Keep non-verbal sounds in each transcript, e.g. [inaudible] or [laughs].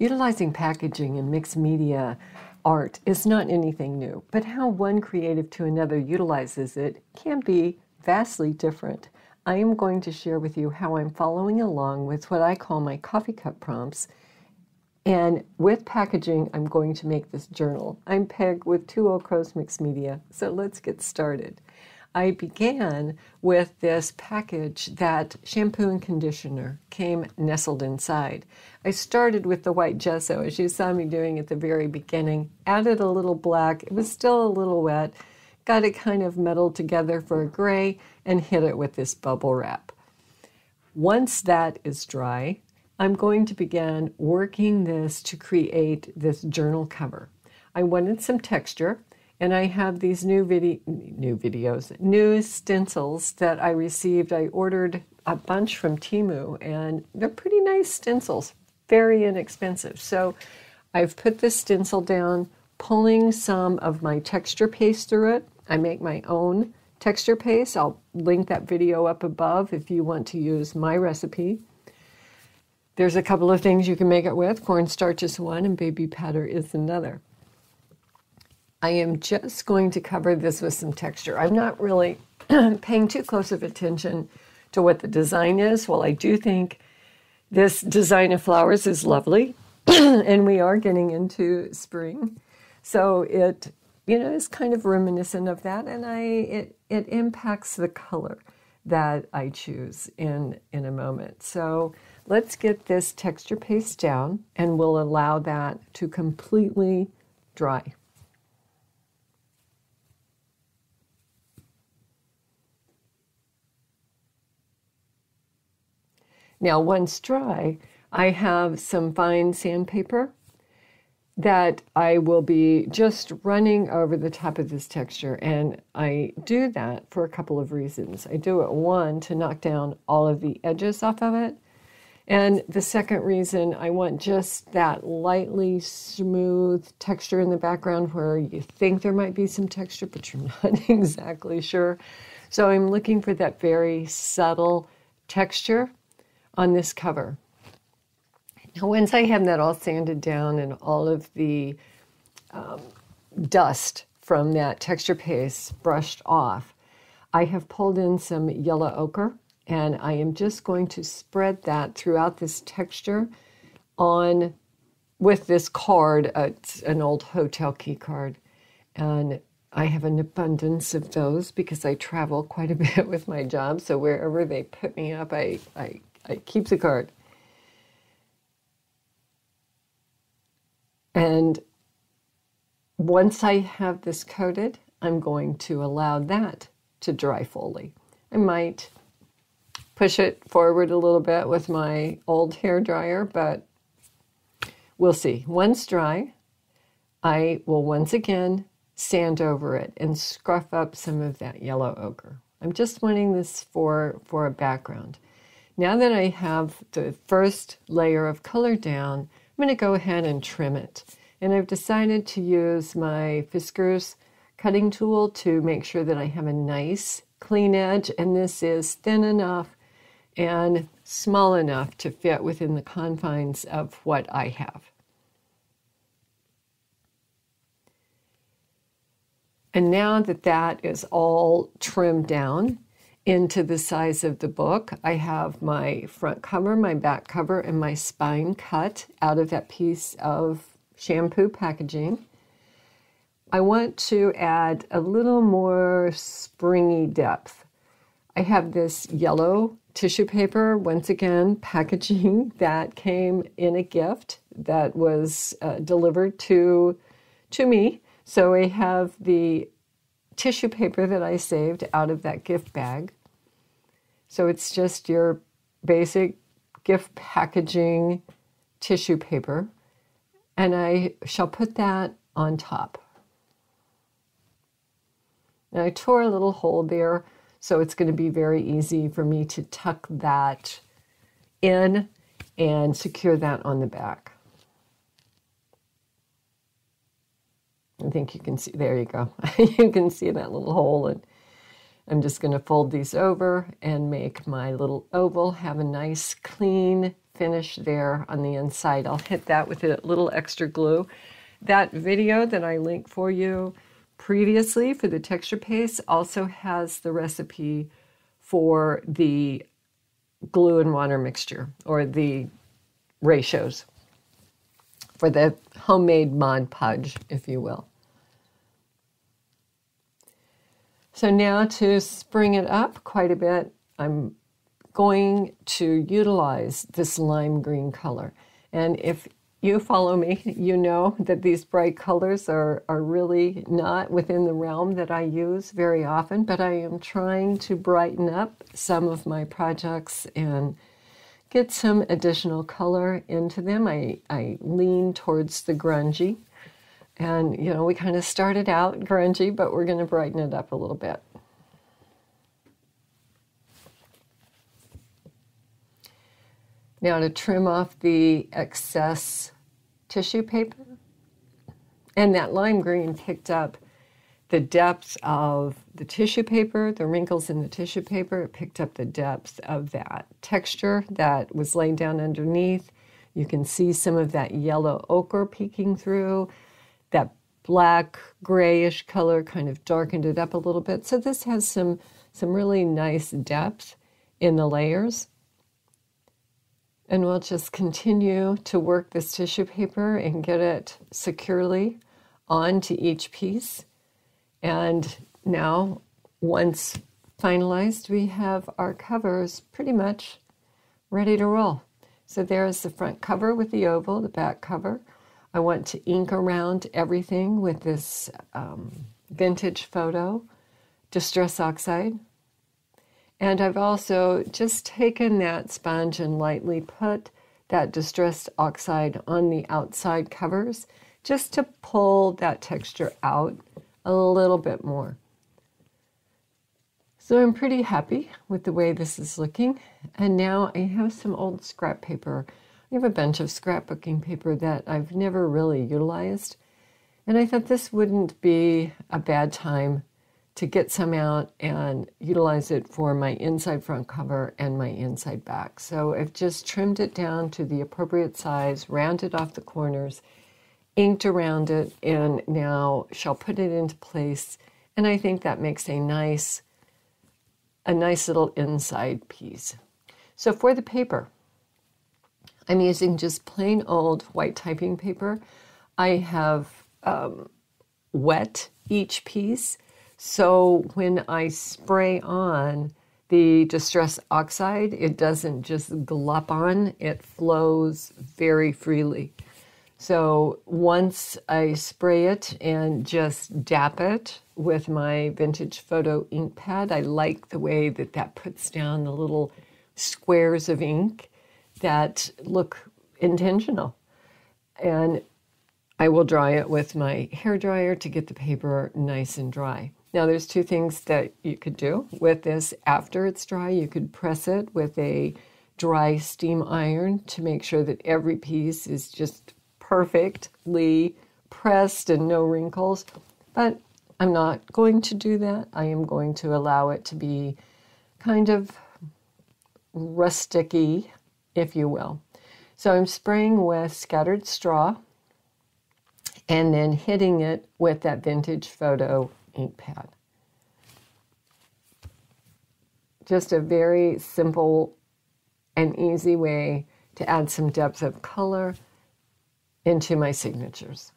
Utilizing packaging in mixed media art is not anything new, but how one creative to another utilizes it can be vastly different. I am going to share with you how I'm following along with what I call my coffee cup prompts. And with packaging, I'm going to make this journal. I'm Peg with Two Old Crows Mixed Media, so let's get started. I began with this package that shampoo and conditioner came nestled inside. I started with the white gesso, as you saw me doing at the very beginning, added a little black, it was still a little wet, got it kind of meddled together for a gray, and hit it with this bubble wrap. Once that is dry, I'm going to begin working this to create this journal cover. I wanted some texture, and I have these new video, new videos, new stencils that I received. I ordered a bunch from Temu, and they're pretty nice stencils, very inexpensive. So I've put this stencil down, pulling some of my texture paste through it. I make my own texture paste. I'll link that video up above if you want to use my recipe. There's a couple of things you can make it with. Cornstarch is one, and baby powder is another. I am just going to cover this with some texture. I'm not really [clears throat] paying too close of attention to what the design is. While I do think this design of flowers is lovely, [clears throat] and we are getting into spring, so it you know is kind of reminiscent of that, and I it it impacts the color that I choose in in a moment. So let's get this texture paste down, and we'll allow that to completely dry. Now, once dry, I have some fine sandpaper that I will be just running over the top of this texture. And I do that for a couple of reasons. I do it, one, to knock down all of the edges off of it. And the second reason, I want just that lightly smooth texture in the background where you think there might be some texture, but you're [laughs] not exactly sure. So I'm looking for that very subtle texture on this cover. Now, once I have that all sanded down and all of the um, dust from that texture paste brushed off, I have pulled in some yellow ochre and I am just going to spread that throughout this texture on with this card. Uh, it's an old hotel key card. And I have an abundance of those because I travel quite a [laughs] bit with my job. So wherever they put me up, I, I I keep the card. And once I have this coated, I'm going to allow that to dry fully. I might push it forward a little bit with my old hair dryer, but we'll see. Once dry, I will once again sand over it and scruff up some of that yellow ochre. I'm just wanting this for, for a background. Now that I have the first layer of color down, I'm going to go ahead and trim it. And I've decided to use my Fiskars cutting tool to make sure that I have a nice clean edge and this is thin enough and small enough to fit within the confines of what I have. And now that that is all trimmed down, into the size of the book. I have my front cover, my back cover, and my spine cut out of that piece of shampoo packaging. I want to add a little more springy depth. I have this yellow tissue paper, once again, [laughs] packaging that came in a gift that was uh, delivered to, to me. So I have the tissue paper that I saved out of that gift bag. So it's just your basic gift packaging tissue paper. And I shall put that on top. And I tore a little hole there, so it's going to be very easy for me to tuck that in and secure that on the back. I think you can see, there you go. [laughs] you can see that little hole. And I'm just going to fold these over and make my little oval have a nice, clean finish there on the inside. I'll hit that with a little extra glue. That video that I linked for you previously for the texture paste also has the recipe for the glue and water mixture or the ratios for the homemade Mod Podge, if you will. So now to spring it up quite a bit, I'm going to utilize this lime green color. And if you follow me, you know that these bright colors are, are really not within the realm that I use very often, but I am trying to brighten up some of my projects and get some additional color into them. I, I lean towards the grungy. And, you know, we kind of started out grungy, but we're going to brighten it up a little bit. Now to trim off the excess tissue paper. And that lime green picked up the depth of the tissue paper, the wrinkles in the tissue paper. It picked up the depth of that texture that was laid down underneath. You can see some of that yellow ochre peeking through. That black grayish color kind of darkened it up a little bit. So this has some some really nice depth in the layers. And we'll just continue to work this tissue paper and get it securely onto each piece. And now, once finalized, we have our covers pretty much ready to roll. So there's the front cover with the oval, the back cover. I want to ink around everything with this um, vintage photo, Distress Oxide. And I've also just taken that sponge and lightly put that Distress Oxide on the outside covers just to pull that texture out a little bit more. So I'm pretty happy with the way this is looking. And now I have some old scrap paper. I have a bunch of scrapbooking paper that I've never really utilized. And I thought this wouldn't be a bad time to get some out and utilize it for my inside front cover and my inside back. So I've just trimmed it down to the appropriate size, rounded off the corners, inked around it, and now shall put it into place. And I think that makes a nice, a nice little inside piece. So for the paper, I'm using just plain old white typing paper. I have um, wet each piece so when I spray on the Distress Oxide, it doesn't just glop on, it flows very freely. So once I spray it and just dap it with my vintage photo ink pad, I like the way that that puts down the little squares of ink that look intentional. And I will dry it with my hair dryer to get the paper nice and dry. Now, there's two things that you could do with this after it's dry. You could press it with a dry steam iron to make sure that every piece is just perfectly pressed and no wrinkles. But I'm not going to do that. I am going to allow it to be kind of rusticy, if you will. So I'm spraying with scattered straw and then hitting it with that vintage photo ink pad. Just a very simple and easy way to add some depth of color into my signatures.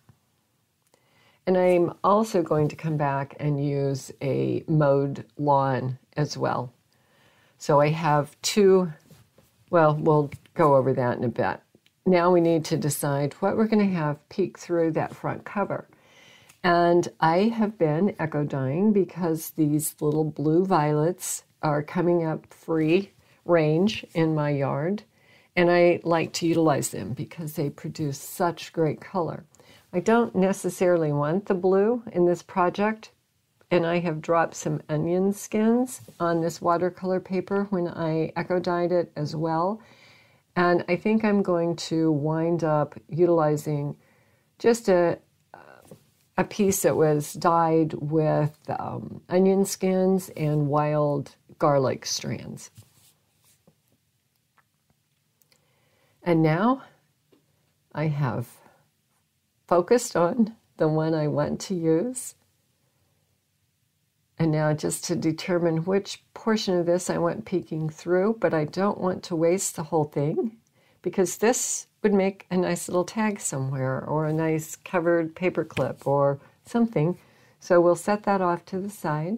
And I'm also going to come back and use a mowed lawn as well. So I have two, well, we'll go over that in a bit. Now we need to decide what we're going to have peek through that front cover. And I have been eco dyeing because these little blue violets are coming up free range in my yard. And I like to utilize them because they produce such great color. I don't necessarily want the blue in this project, and I have dropped some onion skins on this watercolor paper when I eco dyed it as well. And I think I'm going to wind up utilizing just a, a piece that was dyed with um, onion skins and wild garlic strands. And now I have focused on the one I want to use. And now just to determine which portion of this I want peeking through, but I don't want to waste the whole thing because this would make a nice little tag somewhere or a nice covered paper clip or something. So we'll set that off to the side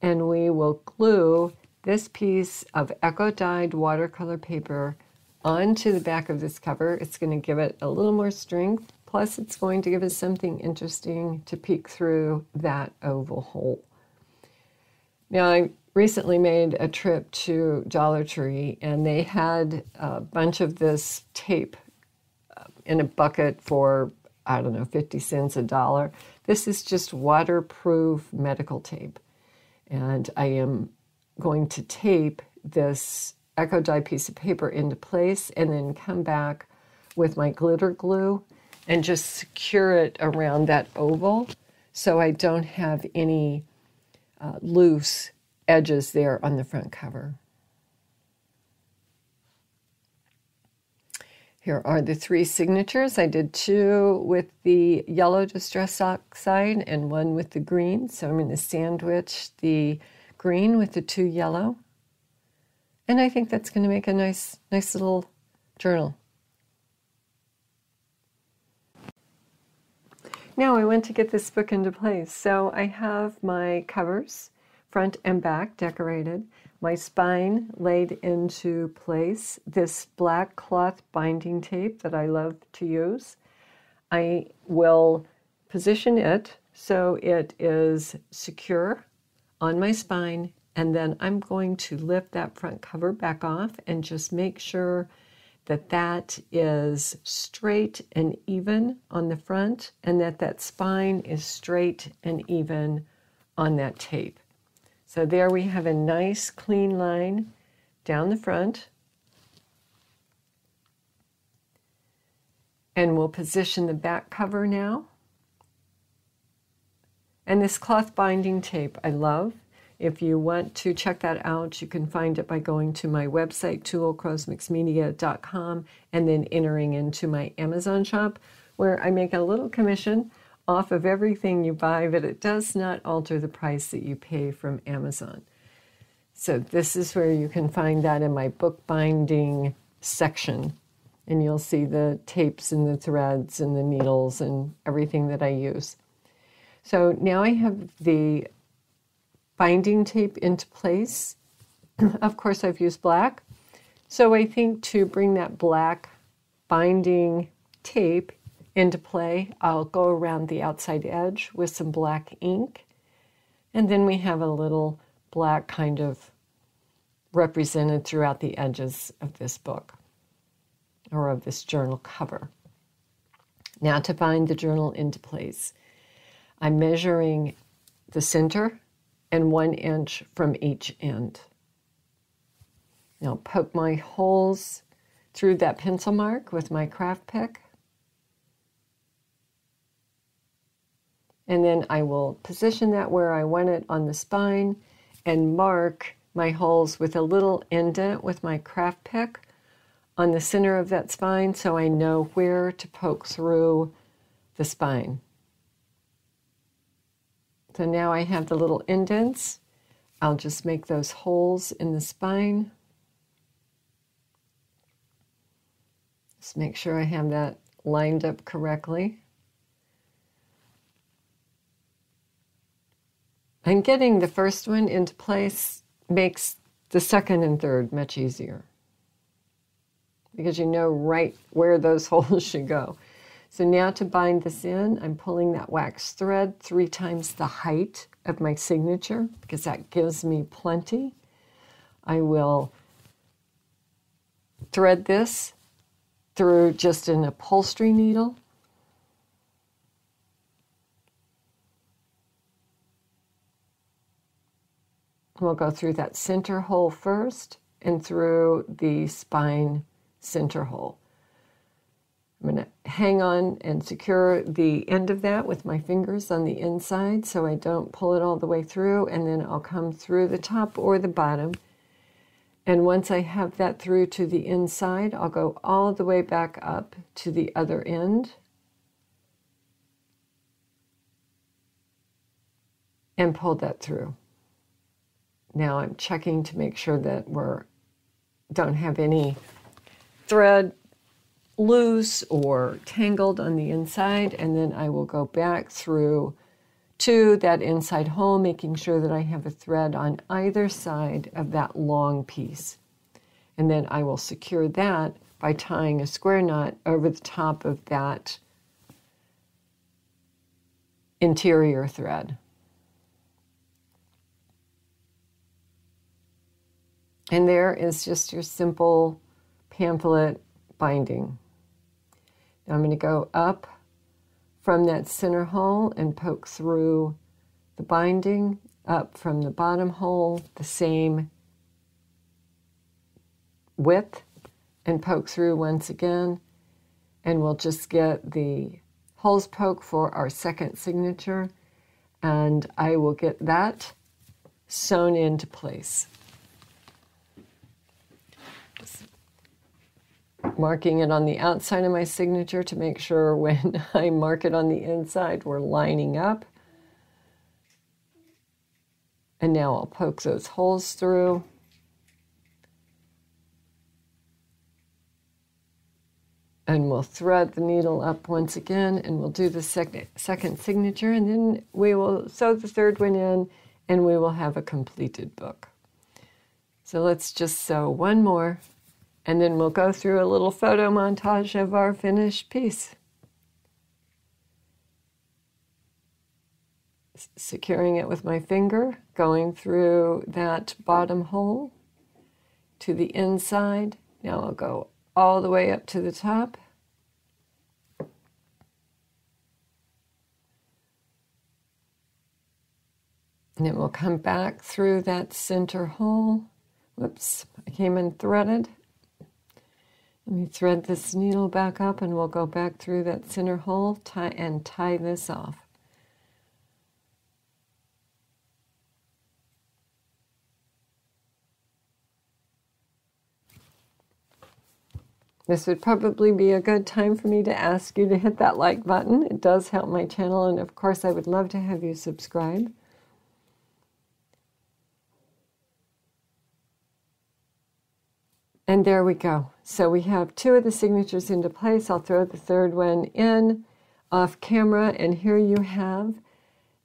and we will glue this piece of eco dyed watercolor paper onto the back of this cover. It's going to give it a little more strength, plus, it's going to give us something interesting to peek through that oval hole. Now, I recently made a trip to Dollar Tree and they had a bunch of this tape uh, in a bucket for, I don't know, 50 cents a dollar. This is just waterproof medical tape. And I am going to tape this eco dye piece of paper into place and then come back with my glitter glue and just secure it around that oval so I don't have any uh, loose edges there on the front cover. Here are the three signatures. I did two with the yellow distress oxide and one with the green. So I'm going to sandwich the green with the two yellow. And I think that's going to make a nice, nice little journal. Now I went to get this book into place. So I have my covers, front and back, decorated, my spine laid into place, this black cloth binding tape that I love to use. I will position it so it is secure on my spine and then I'm going to lift that front cover back off and just make sure that that is straight and even on the front and that that spine is straight and even on that tape. So there we have a nice clean line down the front. And we'll position the back cover now. And this cloth binding tape I love. If you want to check that out, you can find it by going to my website, twooldcrowsmixedmedia.com, and then entering into my Amazon shop, where I make a little commission off of everything you buy, but it does not alter the price that you pay from Amazon. So, this is where you can find that in my bookbinding section. And you'll see the tapes and the threads and the needles and everything that I use. So now I have the binding tape into place. [clears throat] of course, I've used black. So I think to bring that black binding tape into play, I'll go around the outside edge with some black ink. And then we have a little black kind of represented throughout the edges of this book or of this journal cover. Now, to bind the journal into place, I'm measuring the center and one inch from each end. Now poke my holes through that pencil mark with my craft pick. And then I will position that where I want it on the spine and mark my holes with a little indent with my craft pick on the center of that spine so I know where to poke through the spine. So now I have the little indents. I'll just make those holes in the spine. Just make sure I have that lined up correctly. And getting the first one into place makes the second and third much easier because you know right where those [laughs] holes should go. So now to bind this in, I'm pulling that wax thread three times the height of my signature because that gives me plenty. I will thread this through just an upholstery needle. We'll go through that center hole first and through the spine center hole. I'm going to hang on and secure the end of that with my fingers on the inside so I don't pull it all the way through and then I'll come through the top or the bottom And once I have that through to the inside, I'll go all the way back up to the other end. And pull that through. Now I'm checking to make sure that we're don't have any thread loose or tangled on the inside and then I will go back through to that inside hole making sure that I have a thread on either side of that long piece and then I will secure that by tying a square knot over the top of that interior thread. And there is just your simple pamphlet binding. Now I'm going to go up from that center hole and poke through the binding, up from the bottom hole, the same width, and poke through once again. And we'll just get the holes poke for our second signature, and I will get that sewn into place. Marking it on the outside of my signature to make sure when [laughs] I mark it on the inside, we're lining up. And now I'll poke those holes through. And we'll thread the needle up once again and we'll do the second, second signature and then we will sew the third one in and we will have a completed book. So let's just sew one more and then we'll go through a little photo montage of our finished piece. Securing it with my finger, going through that bottom hole to the inside. Now I'll go all the way up to the top. And then we'll come back through that center hole. Whoops, I came in threaded. Let me thread this needle back up and we'll go back through that center hole tie, and tie this off. This would probably be a good time for me to ask you to hit that like button. It does help my channel, and of course, I would love to have you subscribe. And there we go. So we have two of the signatures into place. I'll throw the third one in off camera, and here you have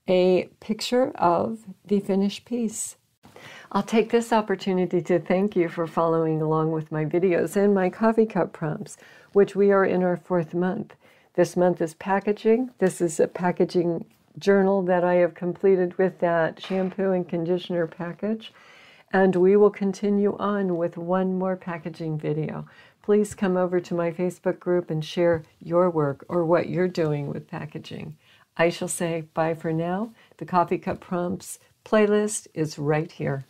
a picture of the finished piece. I'll take this opportunity to thank you for following along with my videos and my coffee cup prompts, which we are in our fourth month. This month is packaging. This is a packaging journal that I have completed with that shampoo and conditioner package and we will continue on with one more packaging video. Please come over to my Facebook group and share your work or what you're doing with packaging. I shall say bye for now. The Coffee Cup Prompts playlist is right here.